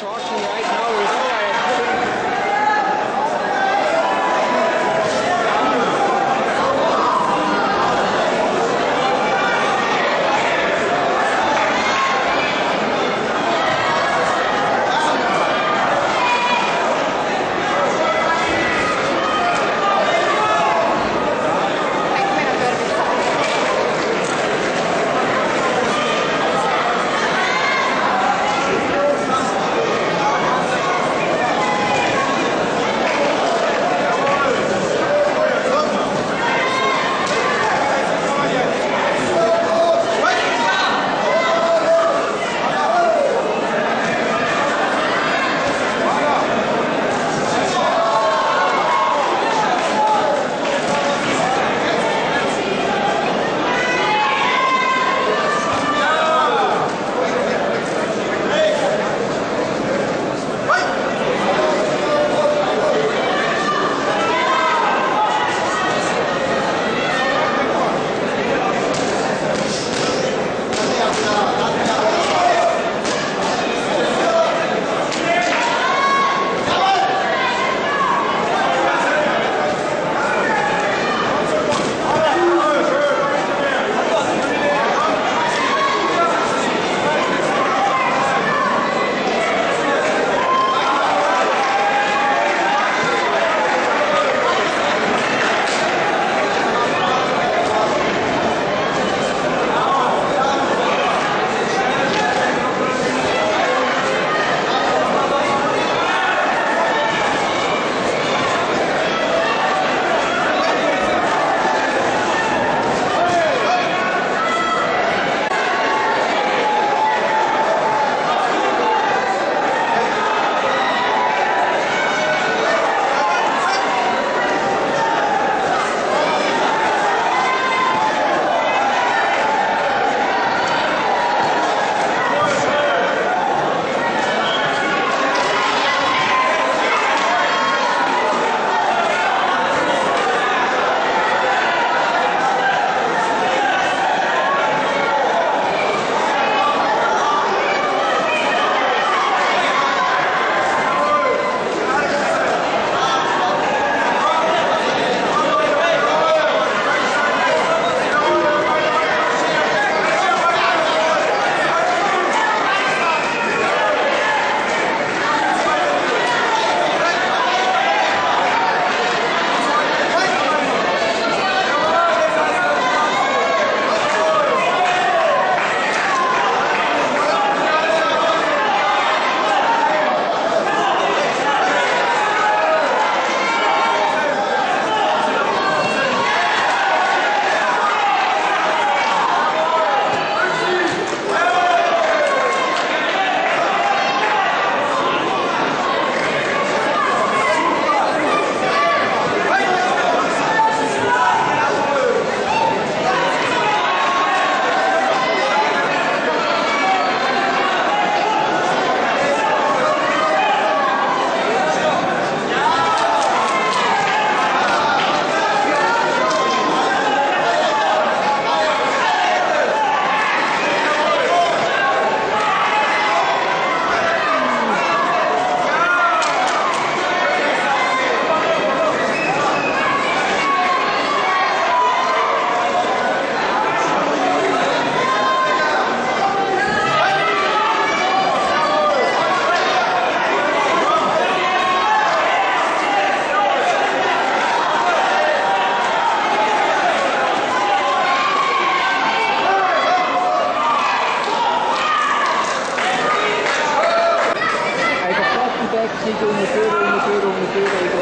talking right now. 非常に正論の正論の正論